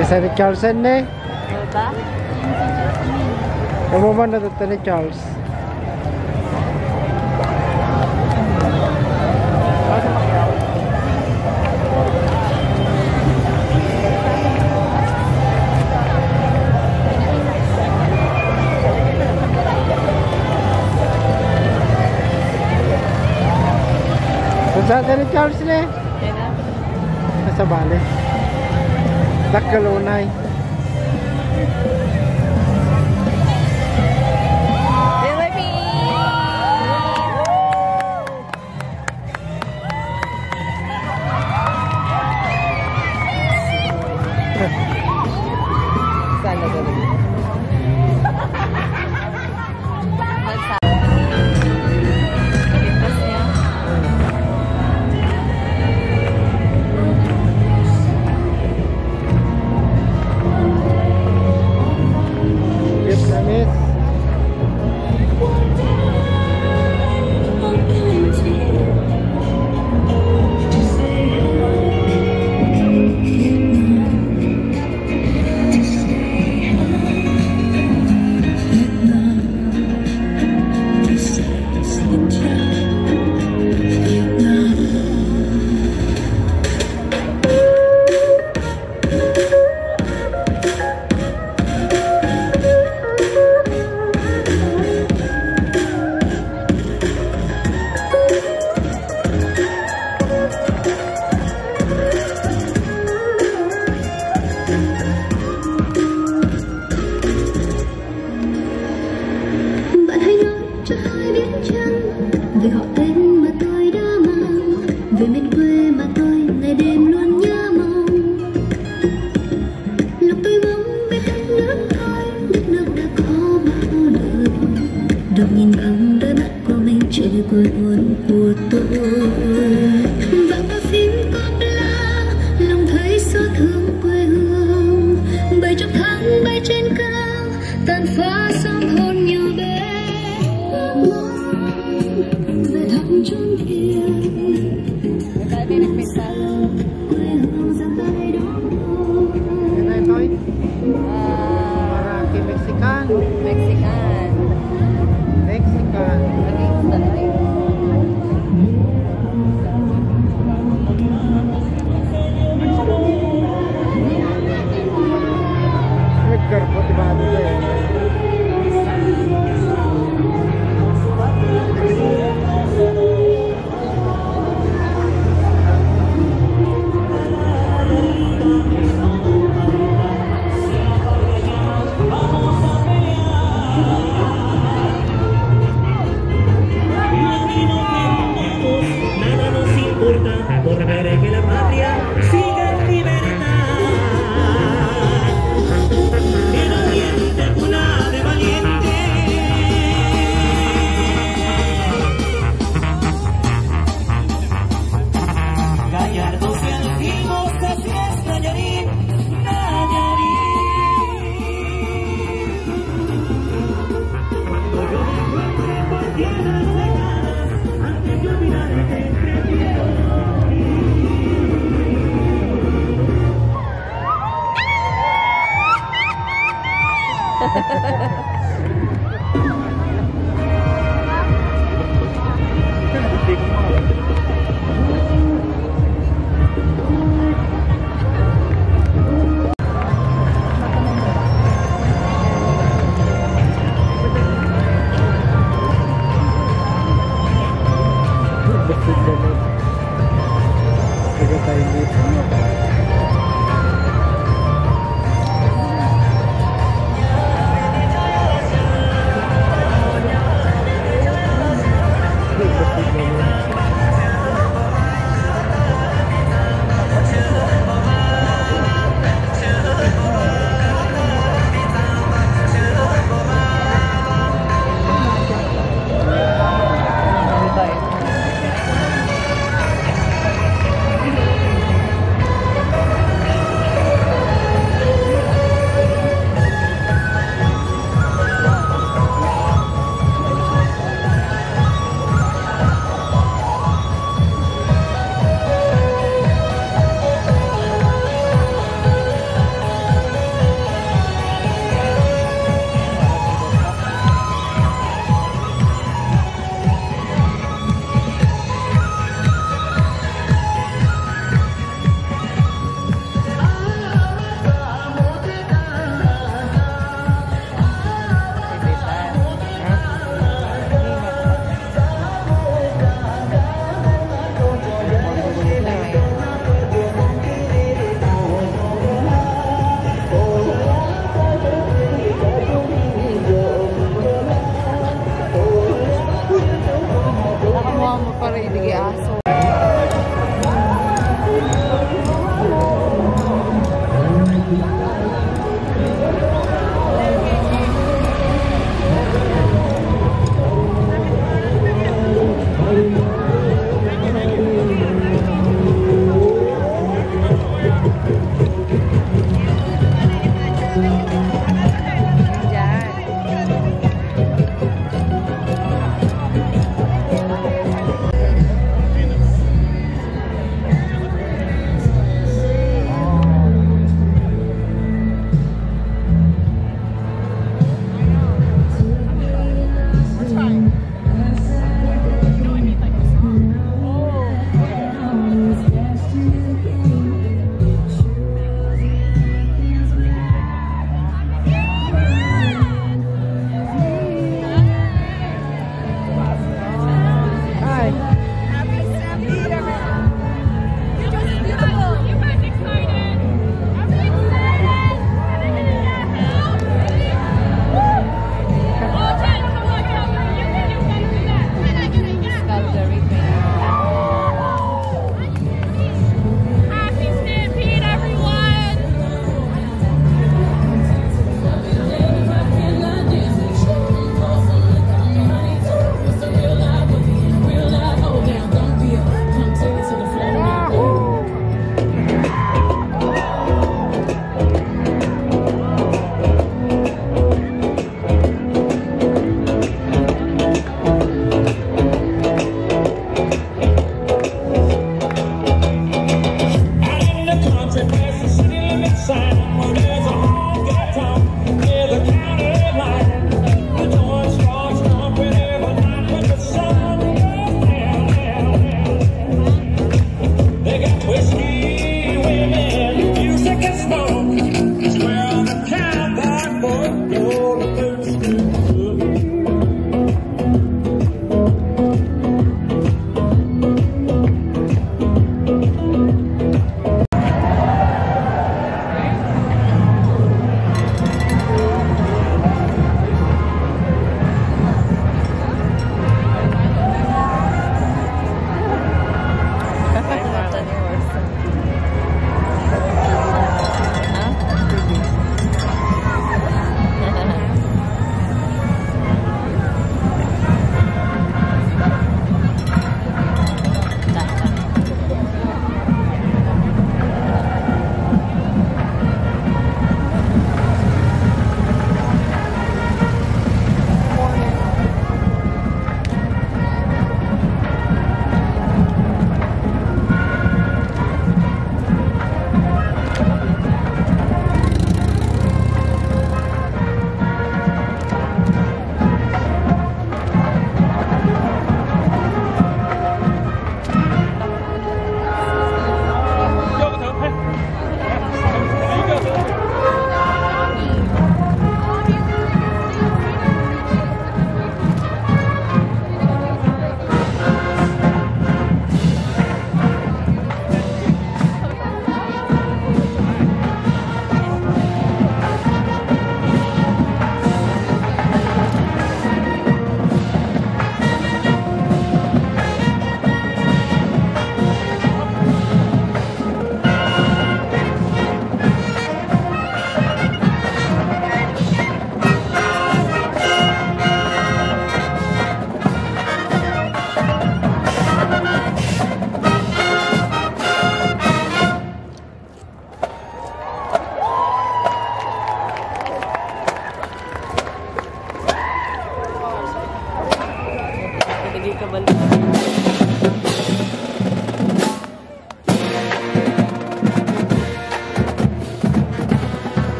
Você sabe Charles é né? Oba. Eu vou mandar até né Charles. Saan ka nag-charge na? Kaya na. Nasa bali. Barcelona.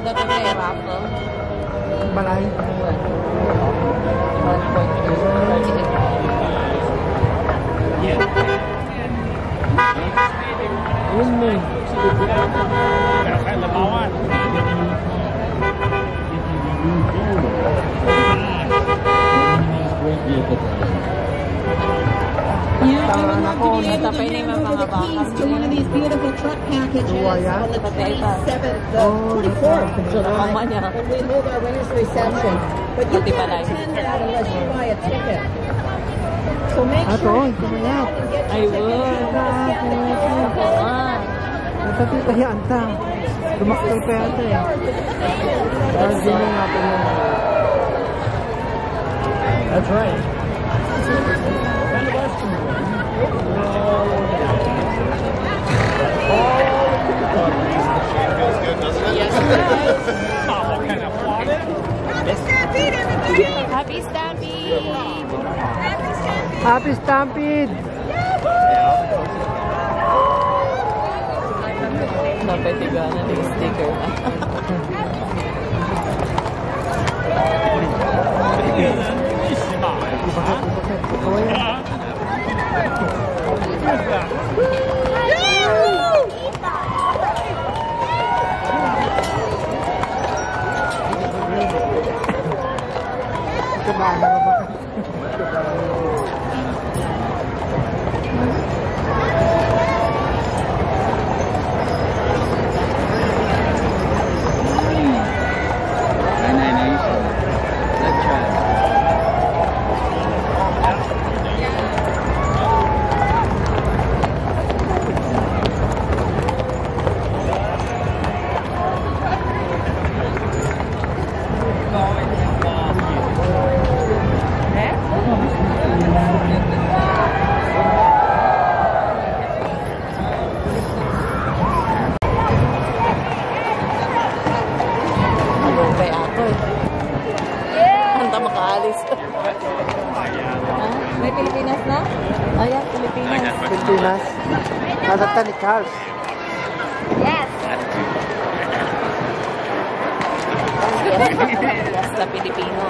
Nagagagay ako. Balai Tapay na yung mga bakal. to one of these beautiful truck packages on the 27th, the Oh, 24th of So, July when we hold our winner's reception. But you can't attend that unless you buy a ticket. So make sure you get. Ako nga. Natati kaya anta. Lumaktal pa yata eh. Dahil din natin yung... That's right. Happy Stampede! Happy Stampede! Dapat tiganan yung sticker na. Bakit? Bakit? Come on, Nadata ni Carls. Yes, yes, sa Pilipino.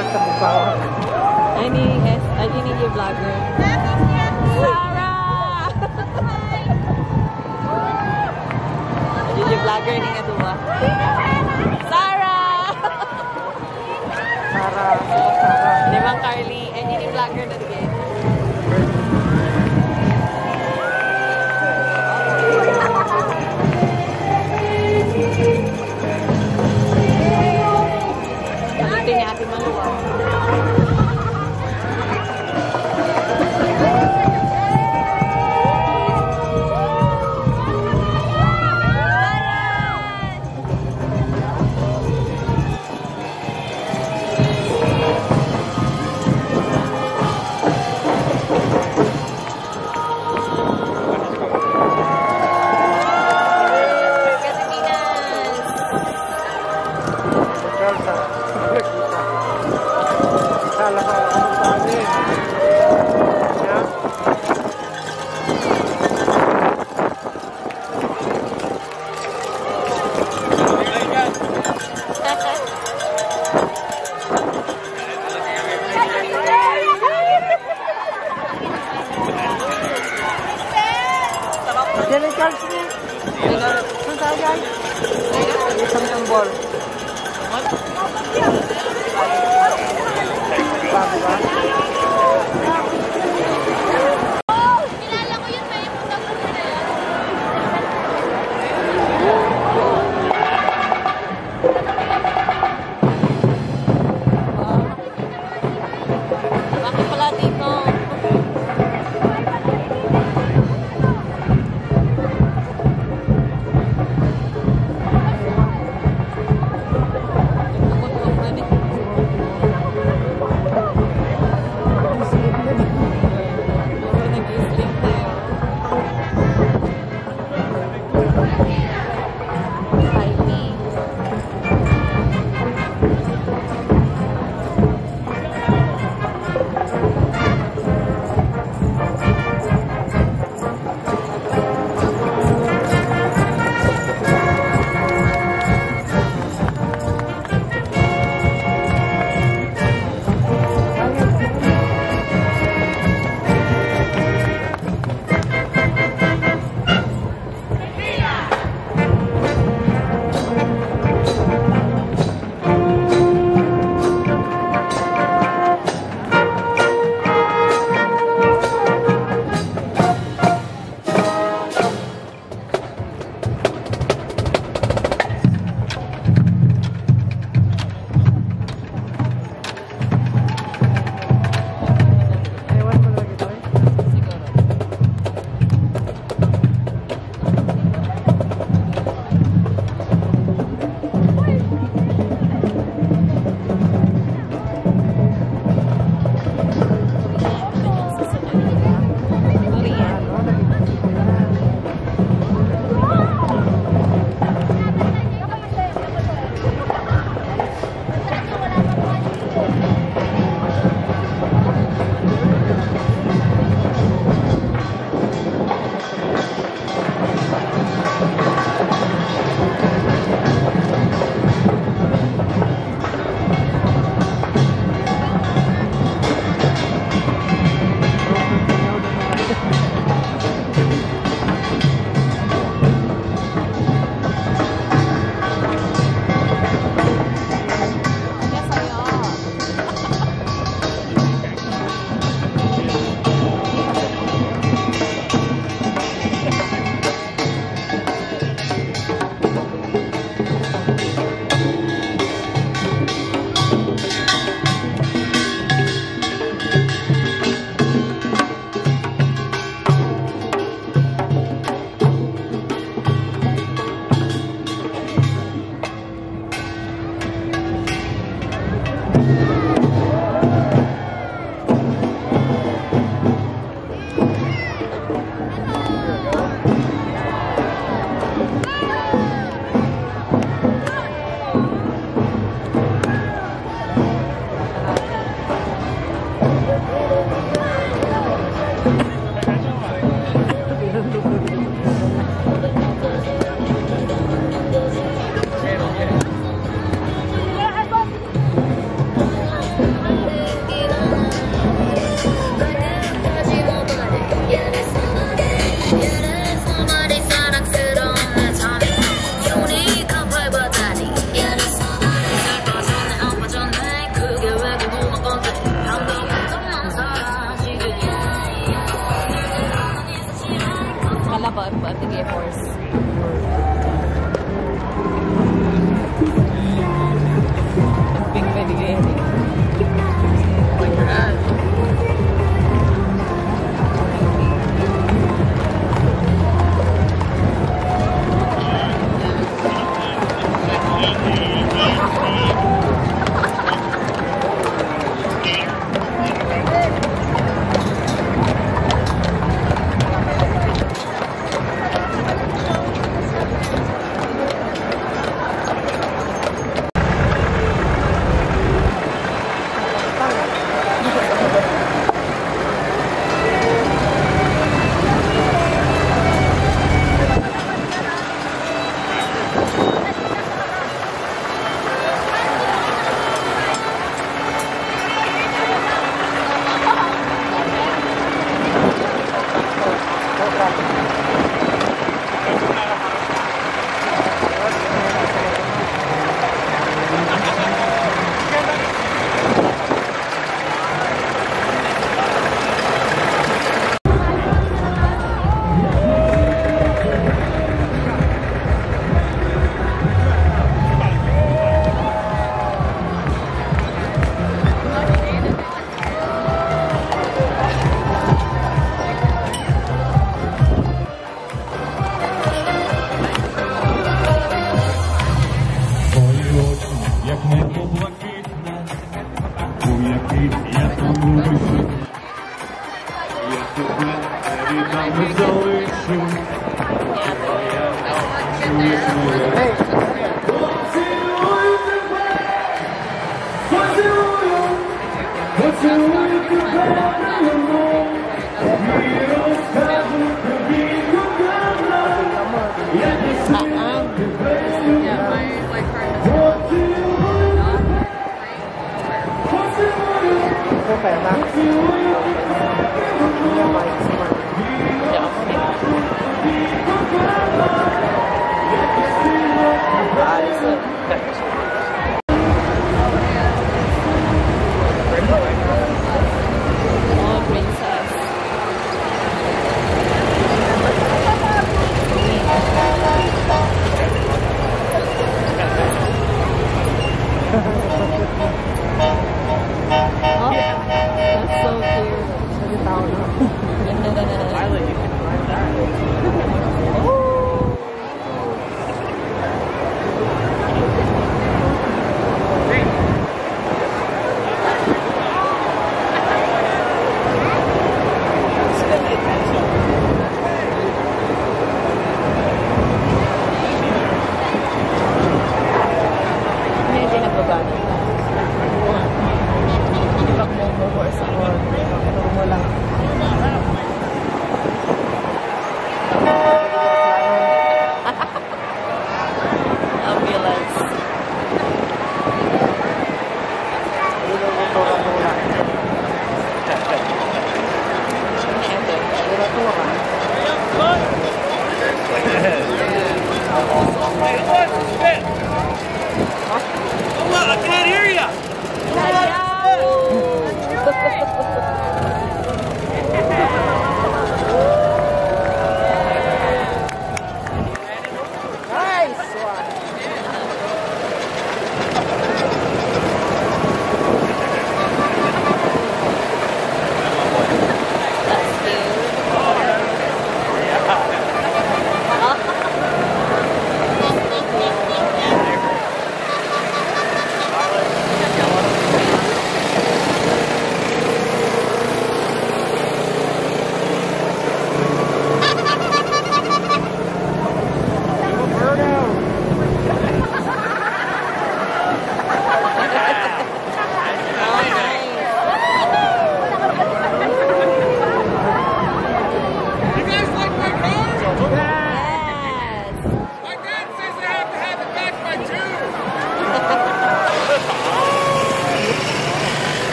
vlogger sa Bukaw. Any, yes, any, any vlogger. Sarah! Any vlogger ni nga duwa. Sarah! Sarah. Sarah. Ni Mang Carly. Any vlogger na